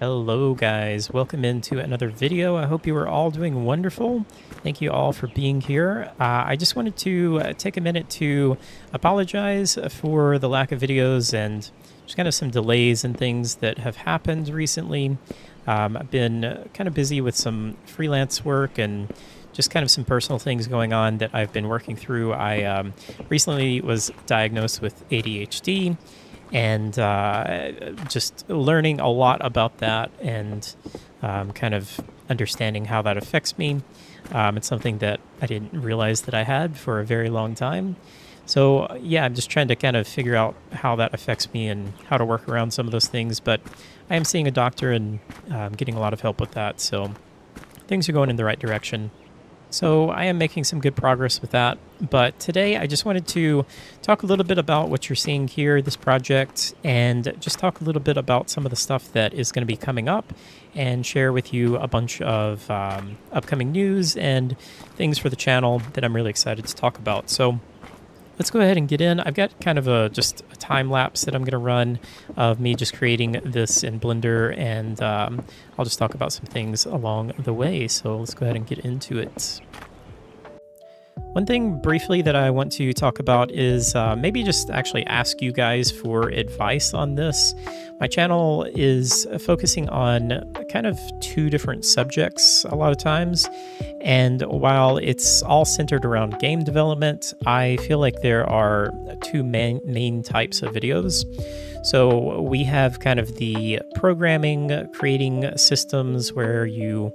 Hello guys, welcome into another video. I hope you are all doing wonderful. Thank you all for being here. Uh, I just wanted to uh, take a minute to apologize for the lack of videos and just kind of some delays and things that have happened recently. Um, I've been uh, kind of busy with some freelance work and just kind of some personal things going on that I've been working through. I um, recently was diagnosed with ADHD and uh, just learning a lot about that and um, kind of understanding how that affects me. Um, it's something that I didn't realize that I had for a very long time. So, yeah, I'm just trying to kind of figure out how that affects me and how to work around some of those things. But I am seeing a doctor and um, getting a lot of help with that. So, things are going in the right direction. So I am making some good progress with that. But today I just wanted to talk a little bit about what you're seeing here, this project, and just talk a little bit about some of the stuff that is going to be coming up and share with you a bunch of um, upcoming news and things for the channel that I'm really excited to talk about. So let's go ahead and get in. I've got kind of a just a time lapse that I'm going to run of me just creating this in Blender, and um, I'll just talk about some things along the way. So let's go ahead and get into it. One thing briefly that I want to talk about is uh, maybe just actually ask you guys for advice on this. My channel is focusing on kind of two different subjects a lot of times. And while it's all centered around game development, I feel like there are two main, main types of videos. So we have kind of the programming, creating systems where you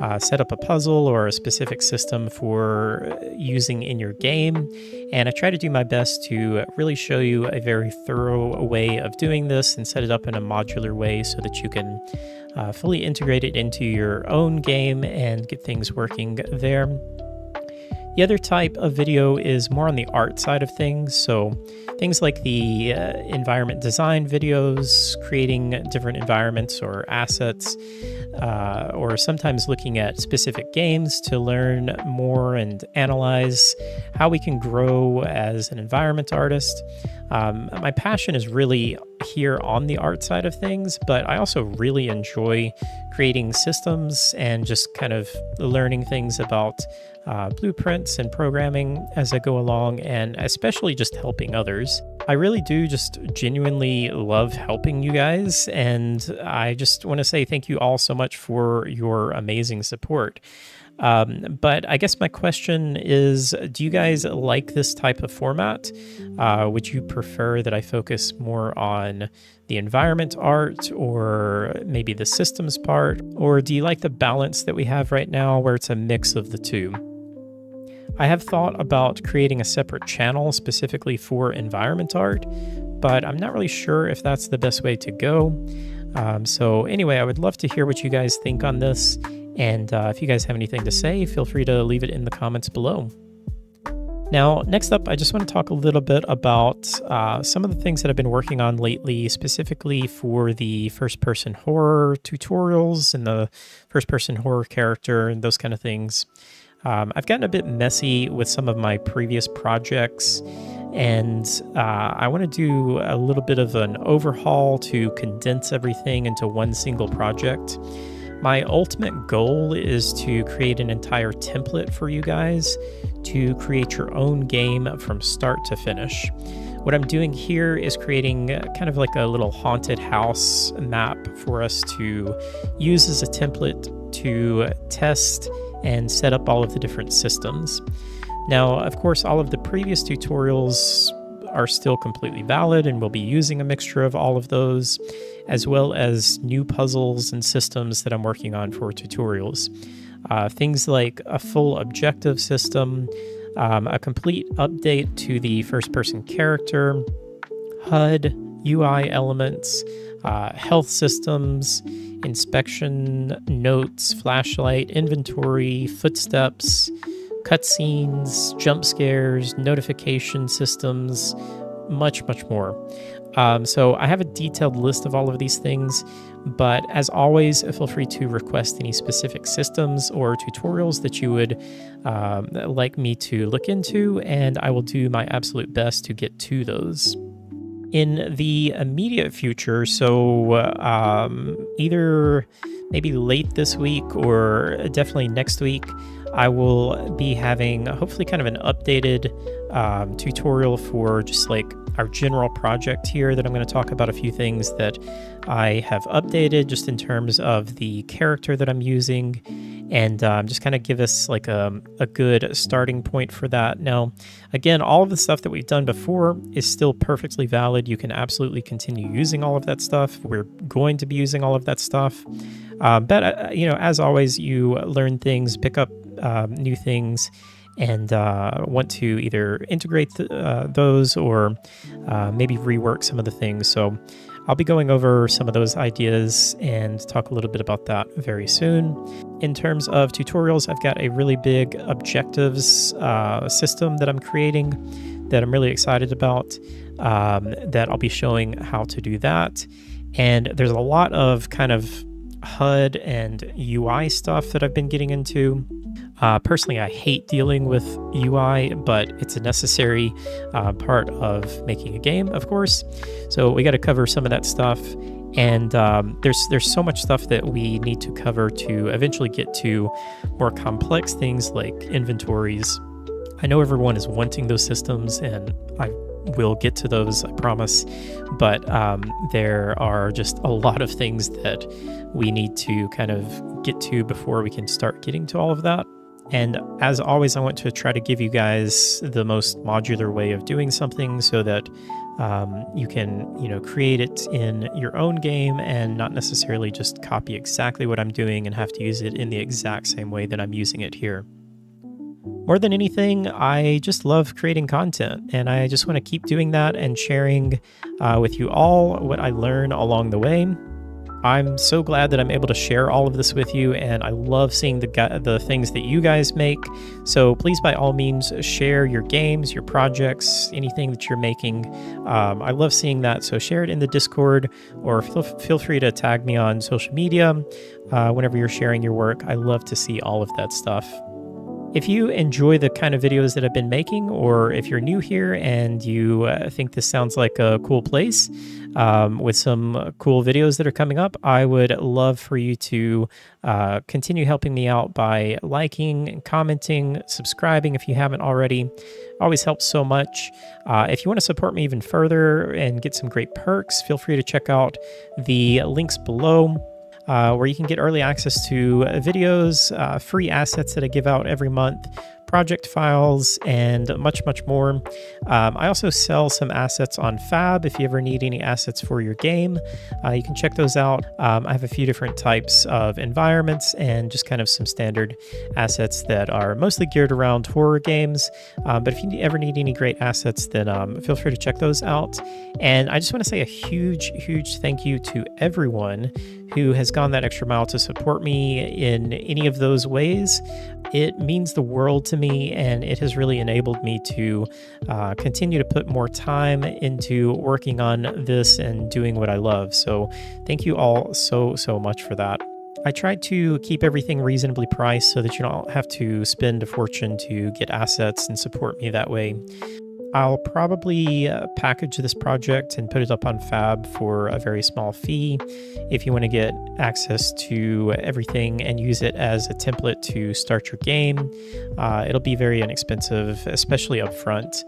uh, set up a puzzle or a specific system for using in your game. And I try to do my best to really show you a very thorough way of doing this and set it up in a modular way so that you can uh, fully integrate it into your own game and get things working there. The other type of video is more on the art side of things. So things like the uh, environment design videos, creating different environments or assets, uh, or sometimes looking at specific games to learn more and analyze how we can grow as an environment artist. Um, my passion is really here on the art side of things, but I also really enjoy creating systems and just kind of learning things about uh, blueprints and programming as I go along, and especially just helping others. I really do just genuinely love helping you guys, and I just want to say thank you all so much for your amazing support. Um, but I guess my question is do you guys like this type of format? Uh, would you prefer that I focus more on the environment art or maybe the systems part? Or do you like the balance that we have right now where it's a mix of the two? I have thought about creating a separate channel specifically for environment art, but I'm not really sure if that's the best way to go. Um, so, anyway, I would love to hear what you guys think on this. And uh, if you guys have anything to say, feel free to leave it in the comments below. Now, next up, I just want to talk a little bit about uh, some of the things that I've been working on lately, specifically for the first person horror tutorials and the first person horror character and those kind of things. Um, I've gotten a bit messy with some of my previous projects, and uh, I want to do a little bit of an overhaul to condense everything into one single project. My ultimate goal is to create an entire template for you guys to create your own game from start to finish. What I'm doing here is creating kind of like a little haunted house map for us to use as a template to test and set up all of the different systems. Now, of course, all of the previous tutorials are still completely valid and we'll be using a mixture of all of those, as well as new puzzles and systems that I'm working on for tutorials. Uh, things like a full objective system, um, a complete update to the first person character, HUD, UI elements, uh, health systems, inspection, notes, flashlight, inventory, footsteps, cutscenes, jump scares, notification systems, much, much more. Um, so I have a detailed list of all of these things, but as always, feel free to request any specific systems or tutorials that you would um, like me to look into, and I will do my absolute best to get to those. In the immediate future, so um, either maybe late this week or definitely next week, I will be having hopefully kind of an updated um, tutorial for just like our general project here that I'm going to talk about a few things that I have updated just in terms of the character that I'm using and um, just kind of give us like a, a good starting point for that. Now, again, all of the stuff that we've done before is still perfectly valid. You can absolutely continue using all of that stuff. We're going to be using all of that stuff. Uh, but, uh, you know, as always, you learn things, pick up um, new things and uh, want to either integrate th- uh, those or uh, maybe rework some of the things. So I'll be going over some of those ideas and talk a little bit about that very soon. In terms of tutorials, I've got a really big objectives uh, system that I'm creating that I'm really excited about um, that I'll be showing how to do that. And there's a lot of kind of HUD and UI stuff that I've been getting into. Uh, personally, I hate dealing with UI, but it's a necessary uh, part of making a game, of course. So we got to cover some of that stuff. And um, there's there's so much stuff that we need to cover to eventually get to more complex things like inventories. I know everyone is wanting those systems, and I will get to those, I promise. But um, there are just a lot of things that we need to kind of get to before we can start getting to all of that. And as always, I want to try to give you guys the most modular way of doing something so that um, you can, you know, create it in your own game and not necessarily just copy exactly what I'm doing and have to use it in the exact same way that I'm using it here. More than anything, I just love creating content and I just want to keep doing that and sharing uh, with you all what I learn along the way. I'm so glad that I'm able to share all of this with you, and I love seeing the the things that you guys make. So please, by all means, share your games, your projects, anything that you're making. Um, I love seeing that. So share it in the Discord, or feel, feel free to tag me on social media uh, whenever you're sharing your work. I love to see all of that stuff. If you enjoy the kind of videos that I've been making, or if you're new here and you uh, think this sounds like a cool place um, with some cool videos that are coming up, I would love for you to uh, continue helping me out by liking, commenting, subscribing if you haven't already. Always helps so much. Uh, if you want to support me even further and get some great perks, feel free to check out the links below uh, where you can get early access to videos, uh, free assets that I give out every month, project files, and much, much more. Um, I also sell some assets on Fab if you ever need any assets for your game. Uh, you can check those out. Um, I have a few different types of environments and just kind of some standard assets that are mostly geared around horror games. Um, but if you ever need any great assets, then um, feel free to check those out. And I just want to say a huge, huge thank you to everyone who has gone that extra mile to support me in any of those ways. It means the world to me, and it has really enabled me to uh, continue to put more time into working on this and doing what I love. So, thank you all so, so much for that. I tried to keep everything reasonably priced so that you don't have to spend a fortune to get assets and support me that way. I'll probably uh, package this project and put it up on Fab for a very small fee if you want to get access to everything and use it as a template to start your game. Uh, it'll be very inexpensive, especially up front.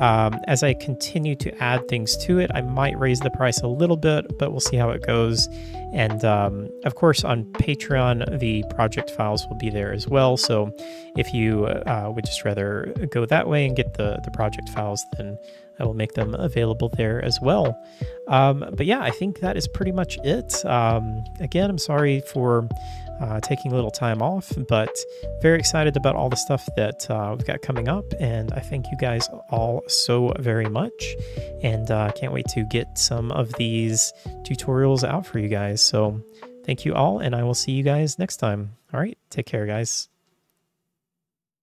Um, as I continue to add things to it, I might raise the price a little bit, but we'll see how it goes. And um, of course, on Patreon, the project files will be there as well. So if you uh, would just rather go that way and get the, the project files, then I will make them available there as well. Um, but yeah, I think that is pretty much it. Um, again, I'm sorry for uh, taking a little time off, but very excited about all the stuff that uh, we've got coming up. And I thank you guys all so very much. And uh, can't wait to get some of these tutorials out for you guys. So thank you all, and I will see you guys next time. All right, take care, guys.